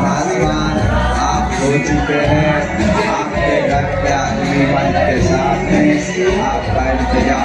पासवान, आप हो चुके हैं। आपके घर पे आदमी मन के साथ में आपका इंतज़ार